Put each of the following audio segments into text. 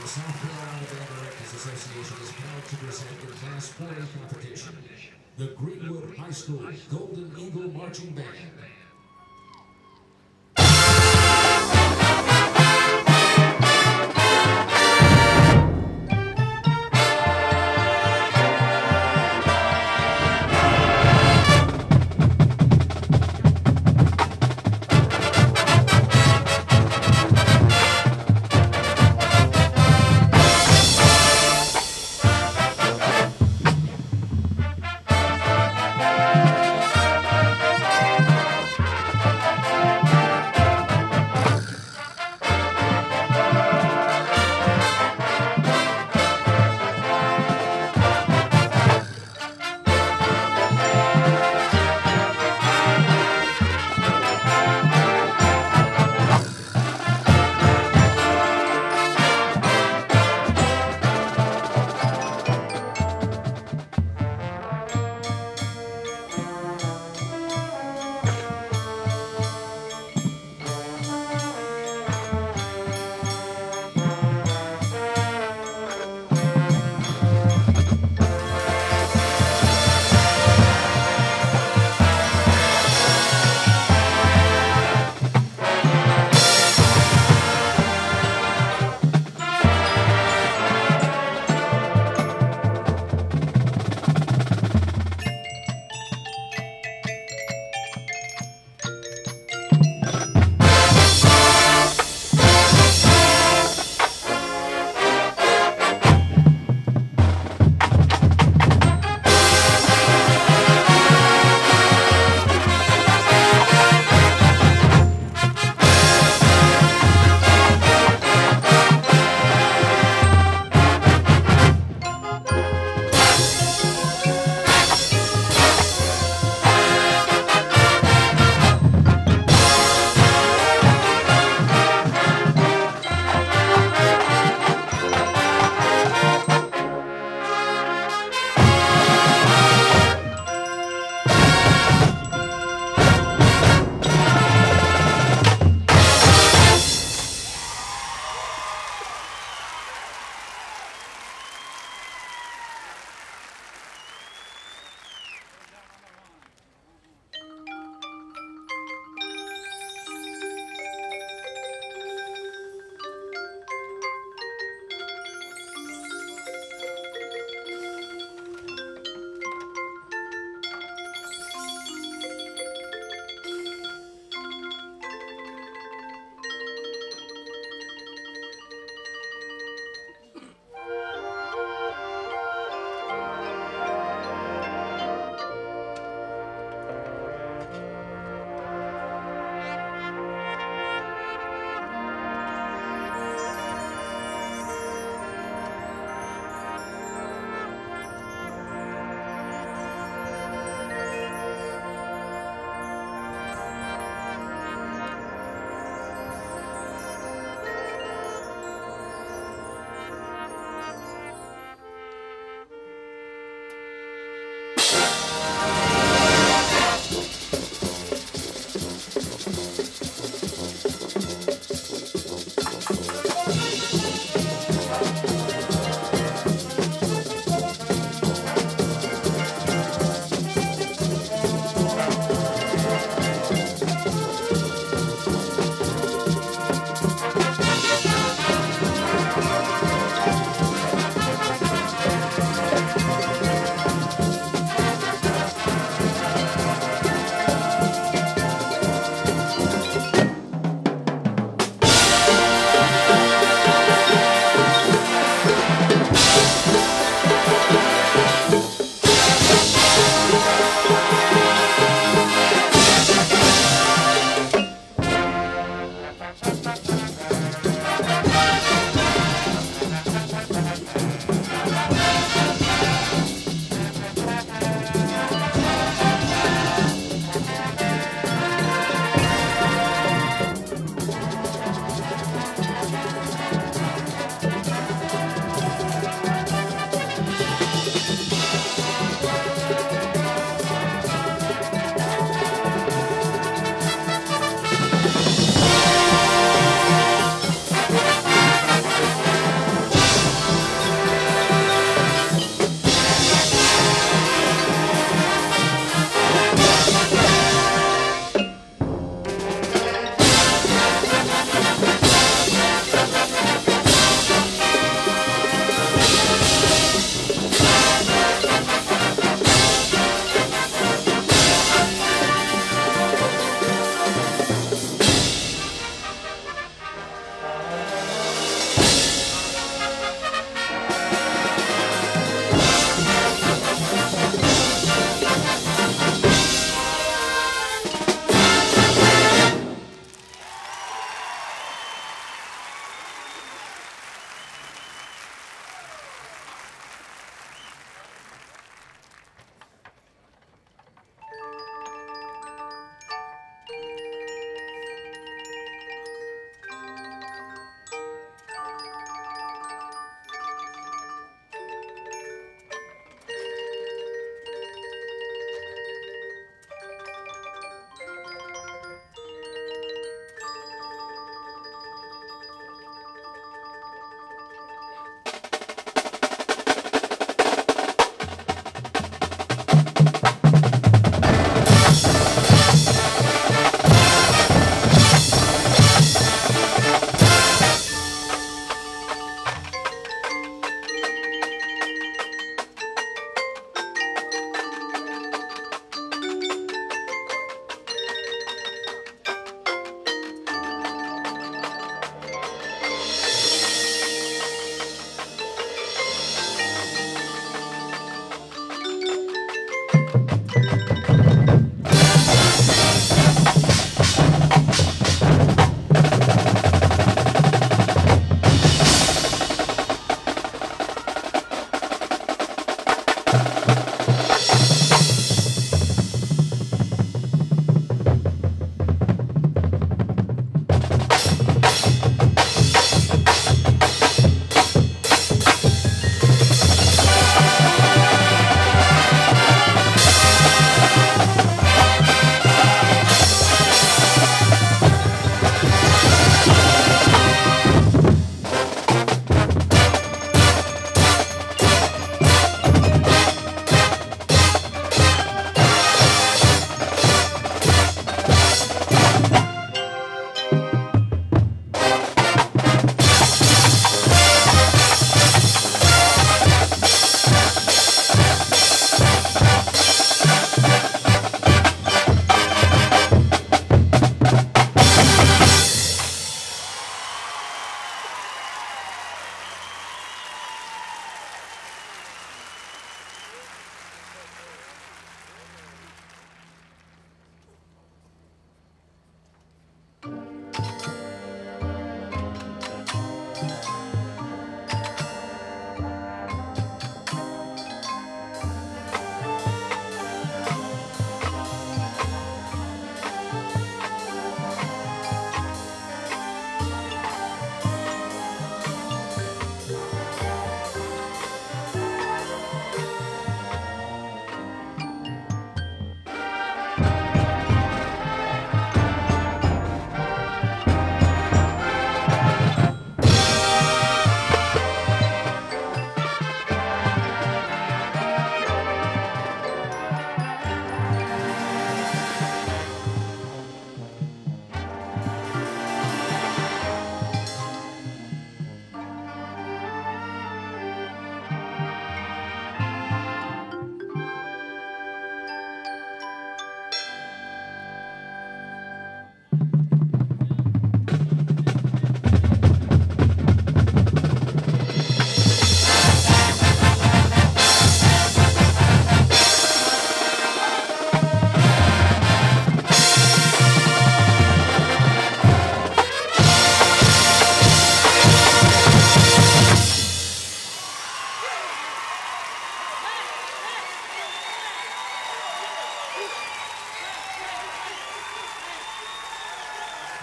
The South Carolina Band Directors Association is proud to present the Class 4A competition, the Greenwood High School Golden Eagle Marching Band.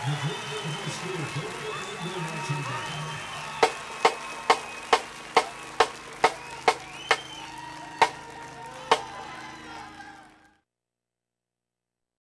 日本代表して東京運動マ